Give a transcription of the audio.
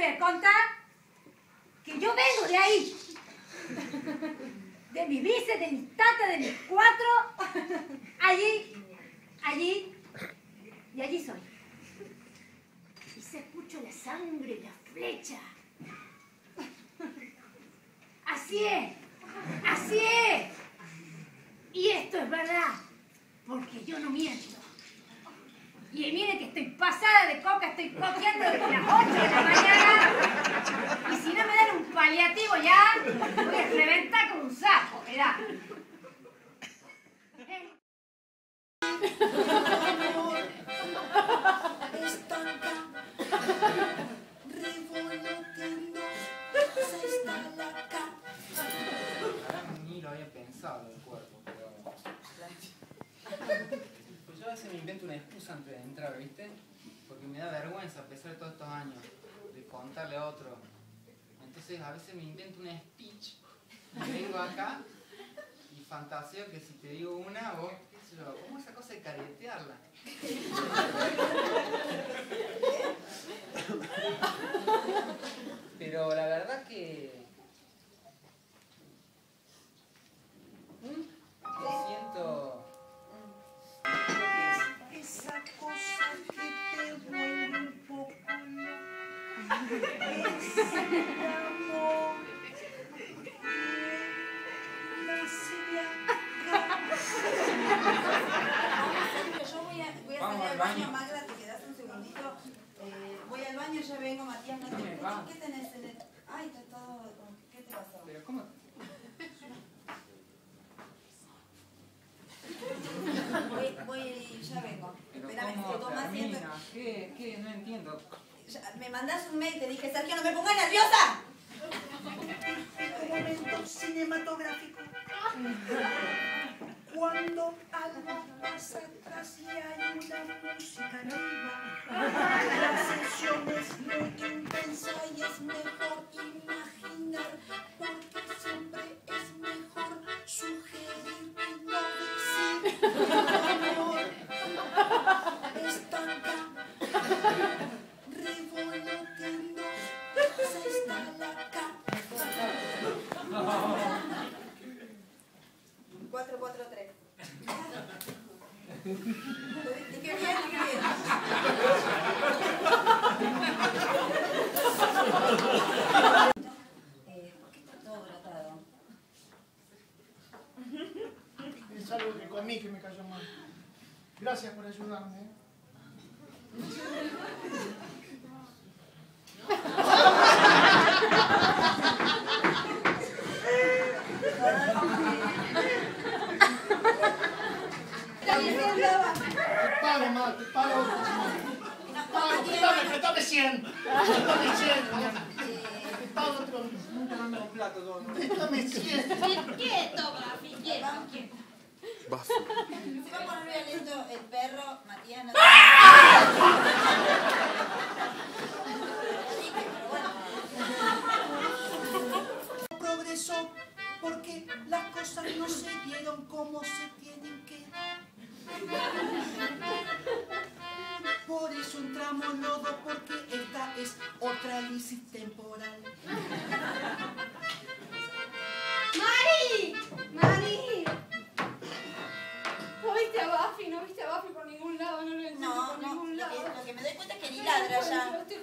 voy contar que yo vengo de ahí. De mi vice, de mis tatas, de mis cuatro. Allí, allí y allí soy. Y se escucha la sangre la flecha. Así es, así es. Y esto es verdad, porque yo no miento. Y miren que estoy pasada de coca, estoy coqueando desde las 8 de la mañana. Y si no me dan un paliativo ya, voy a reventar como un sapo, mirá. Ni lo había pensado el cuerpo, pero... Pues yo a veces me invento una excusa antes de entrar, ¿viste? Porque me da vergüenza, a pesar de todos estos años, de contarle a otro. Entonces a veces me invento una speech y vengo acá y fantaseo que si te digo una, vos, qué sé yo, ¿cómo esa cosa de caretearla? Pero la verdad que... Me siento... Esa cosa que te vuelve un poco loco. Baño. Magra, te quedas un segundito. Eh, voy al baño, ya vengo, Matías, no te escucho. ¿Qué tenés en el...? Ay, está todo... ¿Qué te pasó? Pero ¿cómo? Voy, voy, ya vengo. Espérame, ¿cómo toma asiento. ¿Qué? ¿Qué? No entiendo. Ya, me mandás un mail, te dije, Sergio, no me pongas nerviosa. Un momento cinematográfico. Cuando algo pasa atrás la música nueva. La sesión es muy intensa y es mejor imaginar, porque siempre es mejor sugerir y no decir. Amor, estanca, revoloteando, se está la cara. 4, 4, 3. Eh, ¿Por qué está todo brotado? Es algo que comí que me cayó mal. Gracias por ayudarme. Te pago te pago. Préstame, préstame 100. Préstame 100. Te pago otro. Nunca mando un plato todo. Préstame 100. Quieto, Bafi, quieto. Se va a poner violento el perro, Matías. No progresó porque las cosas no se dieron como se tienen que eso entramos los dos porque esta es otra crisis temporal. ¡Mari! ¡Mari! ¿No viste a Buffy? ¿No viste a Buffy por ningún lado? No lo entiendo No, por no, ningún lo lado. que, lo que me doy cuenta es que ni ladra ya. Estoy